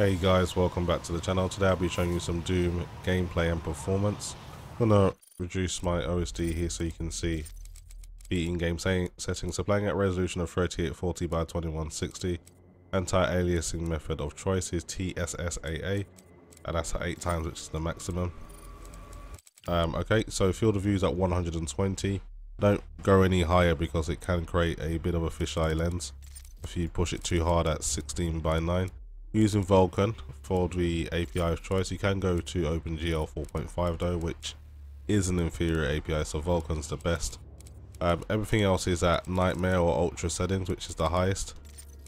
Hey guys, welcome back to the channel. Today I'll be showing you some Doom gameplay and performance. I'm gonna reduce my OSD here so you can see the in-game settings. So playing at resolution of 3840 by 2160. Anti-aliasing method of choice is TSSAA, and that's at 8 times, which is the maximum. Um, okay, so field of view is at 120. Don't go any higher because it can create a bit of a fisheye lens if you push it too hard at 16 by 9 using Vulkan for the API of choice. You can go to OpenGL 4.5 though, which is an inferior API, so Vulkan's the best. Um, everything else is at Nightmare or Ultra settings, which is the highest.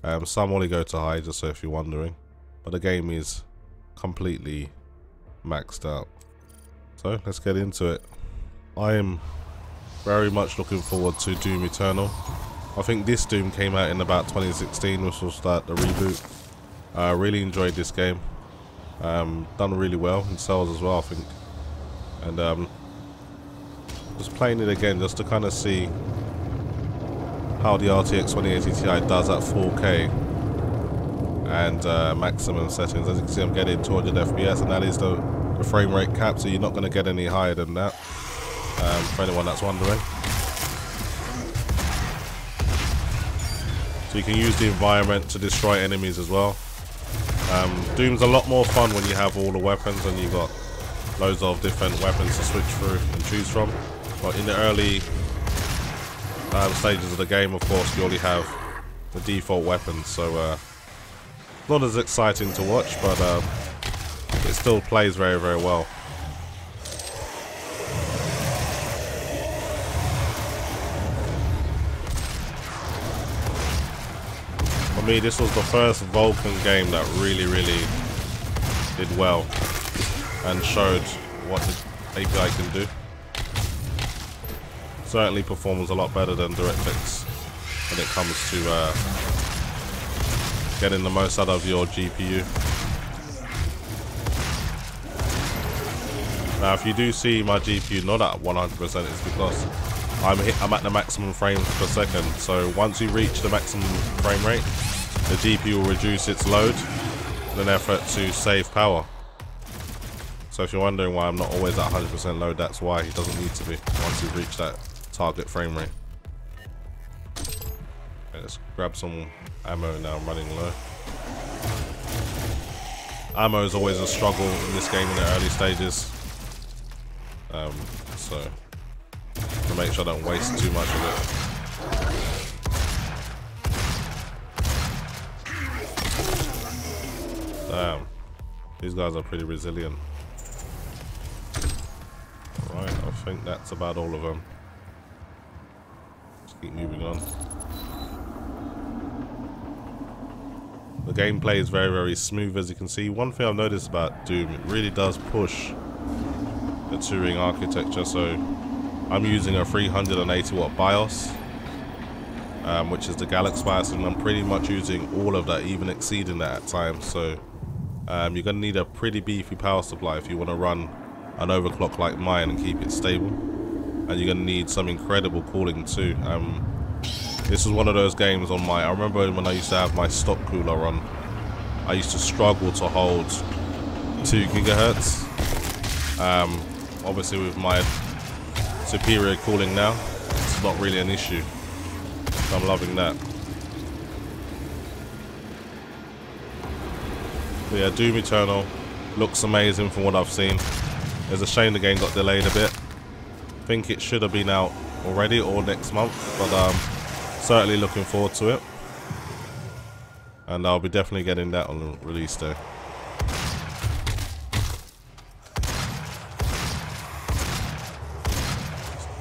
Um, some only go to high, just so if you're wondering. But the game is completely maxed out. So let's get into it. I am very much looking forward to Doom Eternal. I think this Doom came out in about 2016, which was start the reboot I uh, really enjoyed this game. Um, done really well in sales as well, I think. And um, just playing it again just to kind of see how the RTX 2080 Ti does at 4K and uh, maximum settings. As you can see, I'm getting 200 FPS, and that is the, the frame rate cap, so you're not going to get any higher than that. Um, for anyone that's wondering. So you can use the environment to destroy enemies as well. Um, Doom's a lot more fun when you have all the weapons and you've got loads of different weapons to switch through and choose from. But in the early um, stages of the game, of course, you only have the default weapons, so uh, not as exciting to watch, but uh, it still plays very, very well. For me, this was the first Vulkan game that really, really did well and showed what the API can do. Certainly performs a lot better than DirectX when it comes to uh, getting the most out of your GPU. Now, if you do see my GPU not at 100%, it's because I'm, hit, I'm at the maximum frames per second. So once you reach the maximum frame rate, the GPU will reduce its load in an effort to save power. So if you're wondering why I'm not always at 100% load, that's why he doesn't need to be once you've reached that target frame rate. Okay, let's grab some ammo now, I'm running low. Ammo is always a struggle in this game in the early stages. Um, so to make sure I don't waste too much of it. Damn. These guys are pretty resilient. Right, I think that's about all of them. Let's keep moving on. The gameplay is very, very smooth as you can see. One thing I've noticed about Doom, it really does push the Turing architecture, so I'm using a 380 watt BIOS, um, which is the Galaxy BIOS, and I'm pretty much using all of that, even exceeding that at times. So um, you're going to need a pretty beefy power supply if you want to run an overclock like mine and keep it stable. And you're going to need some incredible cooling too. Um, this is one of those games on my, I remember when I used to have my stock cooler on, I used to struggle to hold 2 gigahertz. Um, obviously with my superior cooling now. It's not really an issue. I'm loving that. But yeah, Doom Eternal looks amazing from what I've seen. It's a shame the game got delayed a bit. I think it should have been out already or next month, but um, certainly looking forward to it. And I'll be definitely getting that on release day.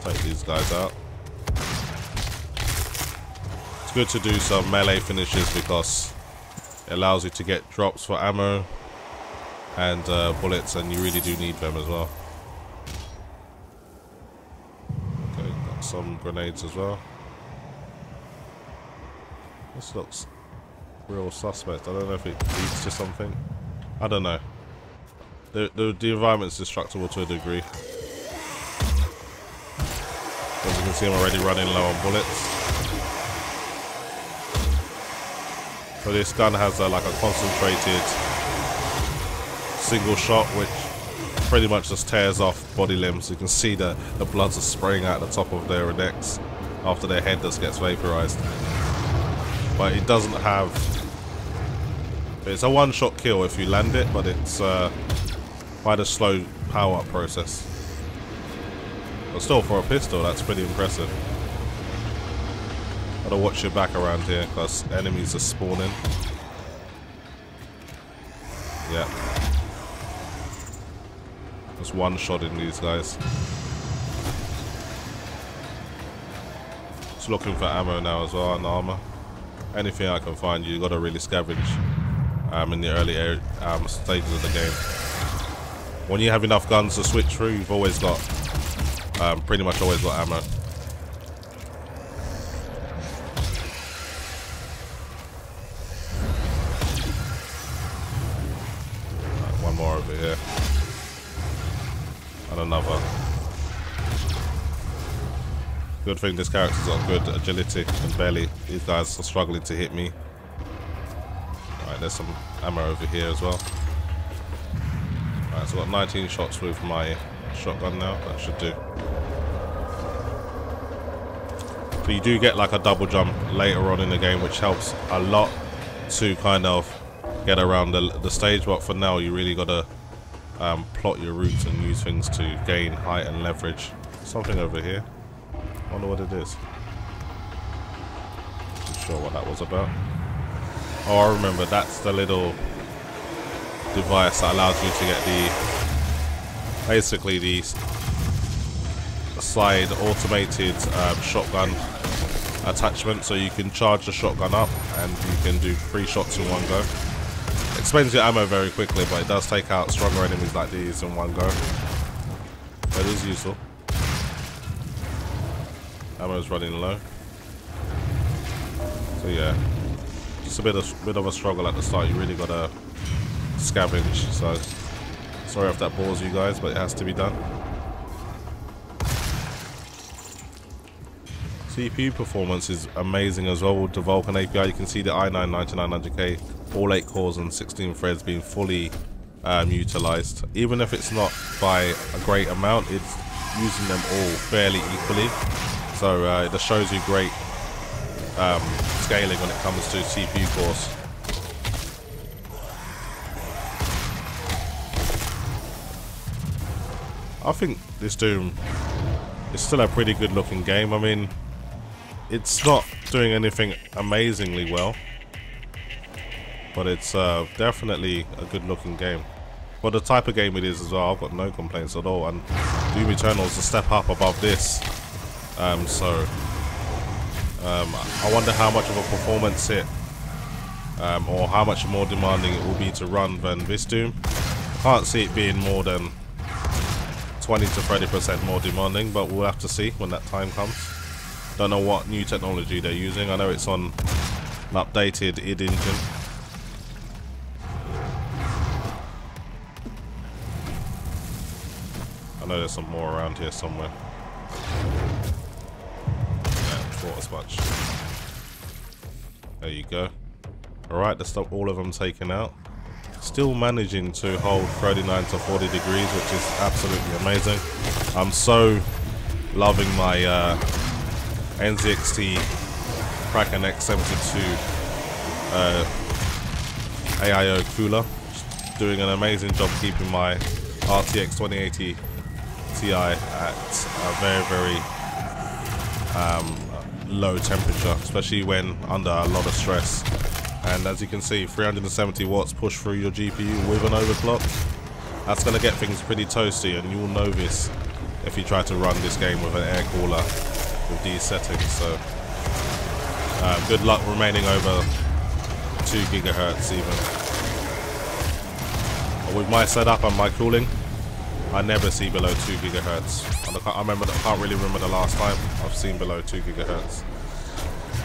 take these guys out. It's good to do some melee finishes because allows you to get drops for ammo and uh, bullets and you really do need them as well. Okay, got some grenades as well. This looks real suspect. I don't know if it leads to something. I don't know. The, the, the environment's destructible to a degree. As you can see, I'm already running low on bullets. So this gun has a, like a concentrated single shot, which pretty much just tears off body limbs. You can see that the bloods are spraying out the top of their necks after their head just gets vaporized. But it doesn't have... It's a one-shot kill if you land it, but it's uh, quite a slow power-up process. But still, for a pistol, that's pretty impressive. Gotta watch your back around here, because enemies are spawning. Yeah. Just one shot in these guys. Just looking for ammo now as well and armor. Anything I can find, you gotta really scavenge um, in the early um, stages of the game. When you have enough guns to switch through, you've always got, um, pretty much always got ammo. Another. Good thing this character's got good agility and barely these guys are struggling to hit me. Alright, there's some ammo over here as well. Alright, so I've got 19 shots with my shotgun now. That should do. But you do get like a double jump later on in the game which helps a lot to kind of get around the, the stage but for now you really got to um, plot your routes and use things to gain height and leverage. Something over here. Wonder what it is. Not sure what that was about. Oh, I remember. That's the little device that allows you to get the basically the side automated um, shotgun attachment so you can charge the shotgun up and you can do three shots in one go Expends your ammo very quickly, but it does take out stronger enemies like these in one go. But it is useful. Ammo's running low. So yeah, just a bit of bit of a struggle at the start. You really gotta scavenge. So sorry if that bores you guys, but it has to be done. CPU performance is amazing as well with the Vulkan API. You can see the i9-9900K all 8 cores and 16 threads being fully um, utilized. Even if it's not by a great amount, it's using them all fairly equally. So uh, it shows you great um, scaling when it comes to CPU cores. I think this Doom is still a pretty good looking game. I mean, it's not doing anything amazingly well but it's uh, definitely a good looking game. For the type of game it is as well, I've got no complaints at all. And Doom Eternal is a step up above this. Um, so um, I wonder how much of a performance hit um, or how much more demanding it will be to run than this Doom. Can't see it being more than 20 to 30% more demanding, but we'll have to see when that time comes. Don't know what new technology they're using. I know it's on an updated id engine. Know there's some more around here somewhere. Yeah, water sponge. There you go. Alright, stop all of them taken out. Still managing to hold 39 to 40 degrees, which is absolutely amazing. I'm so loving my uh, NZXT Kraken X72 uh, AIO cooler. Just doing an amazing job keeping my RTX 2080 At a very, very um, low temperature, especially when under a lot of stress. And as you can see, 370 watts push through your GPU with an overclock. That's going to get things pretty toasty, and you'll know this if you try to run this game with an air cooler with these settings. So, uh, good luck remaining over 2 gigahertz even. With my setup and my cooling, I never see below 2 gigahertz. I remember, I can't really remember the last time I've seen below 2 gigahertz.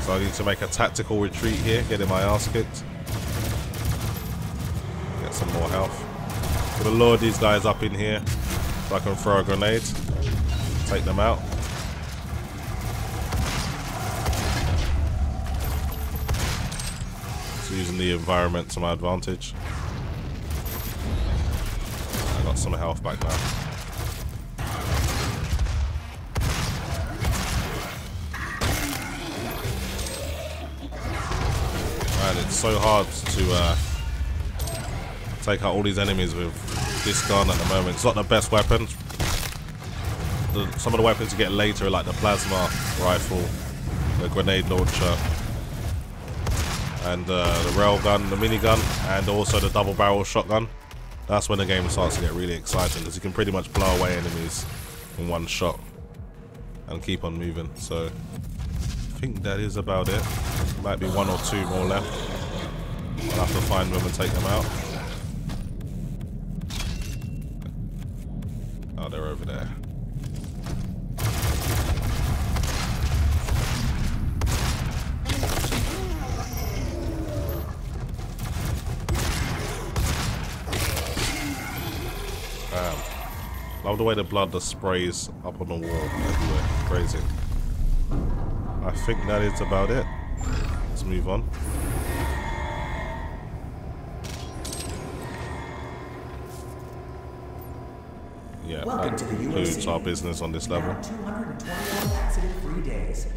So I need to make a tactical retreat here, getting my ass kicked. Get some more health. Gonna lure these guys up in here so I can throw a grenade. Take them out. So using the environment to my advantage. Some health back now. It's so hard to uh, take out all these enemies with this gun at the moment. It's not the best weapon. The, some of the weapons you get later, like the plasma rifle, the grenade launcher, and uh, the rail gun, the minigun, and also the double barrel shotgun. That's when the game starts to get really exciting because you can pretty much blow away enemies in one shot and keep on moving. So I think that is about it. Might be one or two more left. I'll have to find them and take them out. Oh, they're over there. Damn. Love the way the blood just sprays up on the wall everywhere. Crazy. I think that is about it. Let's move on. Yeah, Welcome that to the concludes our business on this level. Now 221 accident-free days.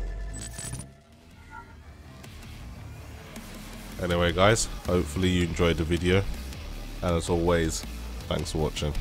Anyway guys, hopefully you enjoyed the video. And as always, thanks for watching.